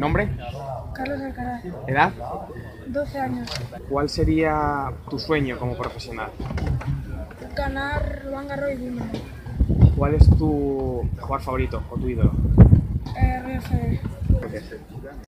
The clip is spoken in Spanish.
¿Nombre? Carlos Alcaraz, ¿Edad? 12 años. ¿Cuál sería tu sueño como profesional? Ganar Roland Garros y Wimbledon. ¿Cuál es tu jugador favorito o tu ídolo? Eh, Roger Federer.